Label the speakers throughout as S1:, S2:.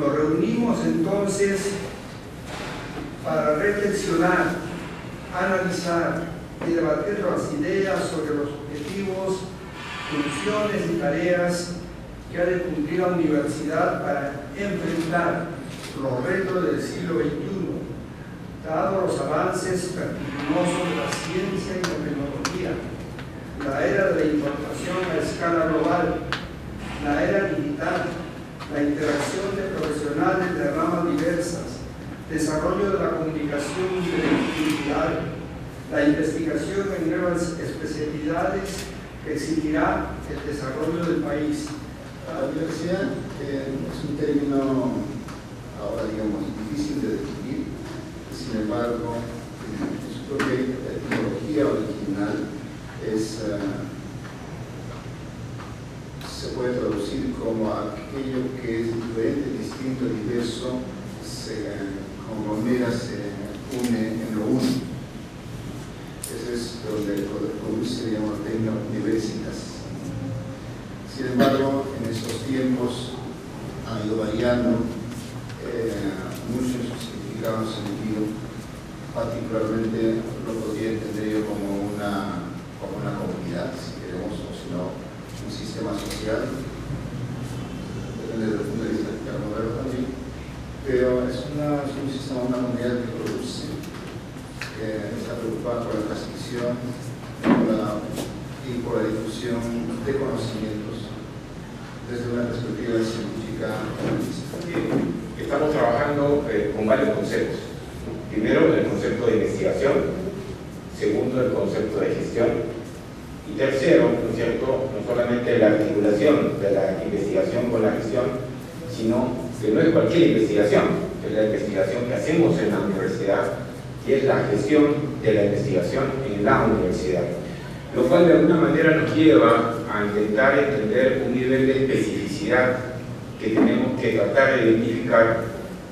S1: Nos reunimos entonces para reflexionar, analizar y debatir las ideas sobre los objetivos, funciones y tareas que ha de cumplir la universidad para enfrentar los retos del siglo XXI, dado los avances vertiginosos de la ciencia y la tecnología, la era de la información a escala global, la era digital, la interacción de profesionales de ramas diversas, desarrollo de la comunicación digital, la investigación en nuevas especialidades que exigirá el desarrollo del país.
S2: La diversidad eh, es un término ahora digamos difícil de definir, sin embargo, en su propia etimología original es, uh, se puede traducir como aquello que es diferente, distinto, diverso, se conglomera, se une en lo uno. Ese es donde el término universitas. Sin embargo, en estos tiempos ha ido variando eh, muchos significados sentido, particularmente lo podría entender yo como una, como una comunidad, queremos, o si no, sistema social, desde el punto de vista modelo también, pero es, una, es un sistema, una comunidad que produce, que está preocupada por la transmisión y por la difusión de conocimientos desde una perspectiva científica
S3: Estamos trabajando eh, con varios conceptos. Primero, el concepto de investigación. Segundo, el concepto de gestión. Y tercero, ¿no cierto?, no solamente la articulación de la investigación con la gestión, sino que no es cualquier investigación, es la investigación que hacemos en la universidad y es la gestión de la investigación en la universidad. Lo cual de alguna manera nos lleva a intentar entender un nivel de especificidad que tenemos que tratar de identificar,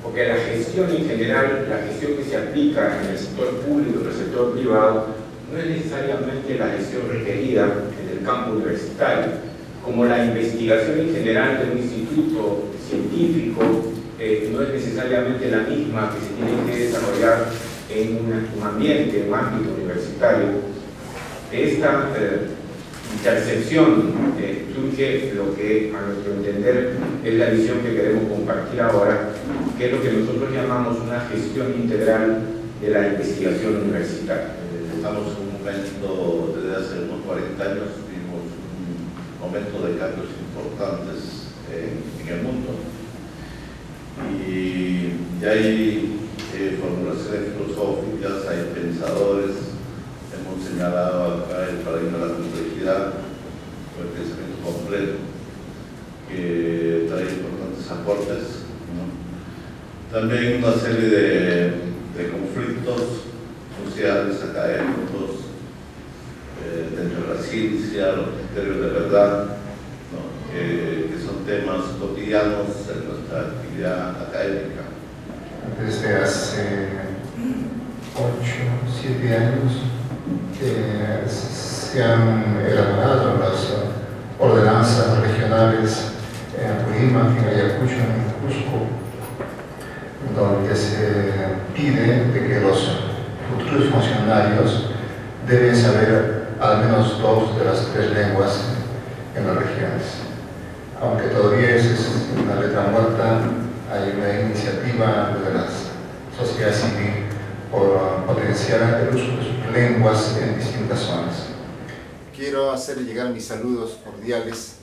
S3: porque la gestión en general, la gestión que se aplica en el sector público en el sector privado, no es necesariamente la gestión requerida en el campo universitario, como la investigación en general de un instituto científico eh, no es necesariamente la misma que se tiene que desarrollar en un, ambiente, en un ámbito universitario. Esta eh, intercepción eh, surge lo que a nuestro entender es la visión que queremos compartir ahora, que es lo que nosotros llamamos una gestión integral de la investigación universitaria.
S4: Estamos en un momento, desde hace unos 40 años, vivimos un momento de cambios importantes en, el mundo. Y, hay eh, formulaciones filosóficas, hay pensadores, hemos señalado acá el paradigma de la complejidad, el pensamiento completo, que trae importantes aportes. También una serie de conflictos sociales, académicos, eh, dentro de la ciencia, los criterios de verdad, que son temas cotidianos en nuestra actividad académica.
S2: Desde hace 8, 7 años que se han elaborado las ordenanzas regionales en Apurímac, en Ayacucho, en Cusco, donde se pide de que los futuros funcionarios deben saber al menos dos de las tres lenguas en las regiones. Aunque todavía es una letra muerta, hay una iniciativa de la sociedad civil por potenciar el uso de sus lenguas en distintas zonas. Quiero hacer llegar mis saludos cordiales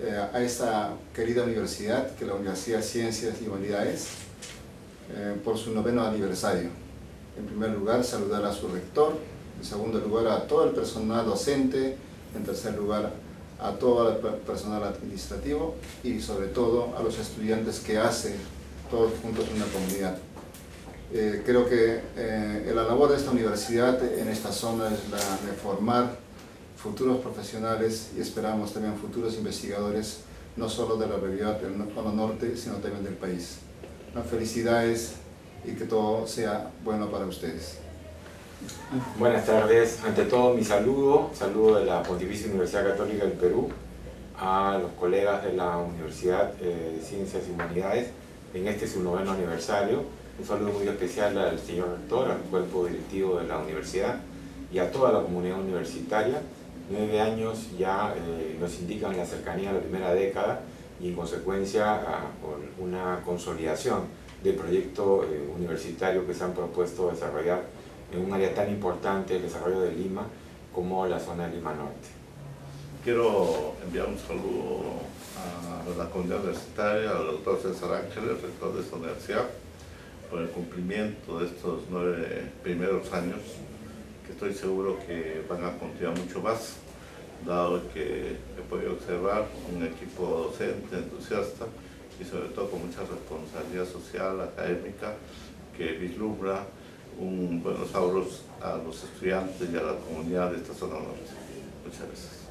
S2: eh, a esta querida universidad, que es la Universidad de Ciencias y Humanidades, eh, por su noveno aniversario. En primer lugar, saludar a su rector, en segundo lugar, a todo el personal docente, en tercer lugar, a todo el personal administrativo y sobre todo a los estudiantes que hacen todos juntos una comunidad. Eh, creo que eh, la labor de esta universidad en esta zona es la de formar futuros profesionales y esperamos también futuros investigadores, no solo de la realidad del Norte, sino también del país. felicidades y que todo sea bueno para ustedes.
S3: Buenas tardes. Ante todo mi saludo, saludo de la Pontificia Universidad Católica del Perú, a los colegas de la Universidad eh, de Ciencias y Humanidades, en este su noveno aniversario. Un saludo muy especial al señor rector, al cuerpo directivo de la universidad y a toda la comunidad universitaria. Nueve años ya eh, nos indican la cercanía a la primera década y en consecuencia a, una consolidación del proyecto eh, universitario que se han propuesto desarrollar en un área tan importante, el desarrollo de Lima, como la zona de Lima Norte.
S4: Quiero enviar un saludo a la comunidad universitaria, al doctor César Ángeles, rector de esta universidad, por el cumplimiento de estos nueve primeros años, que estoy seguro que van a continuar mucho más, dado que he podido observar un equipo docente, entusiasta y sobre todo con mucha responsabilidad social, académica, que vislumbra un buenos ahorros a los estudiantes y a la comunidad de esta zona norte. Muchas gracias.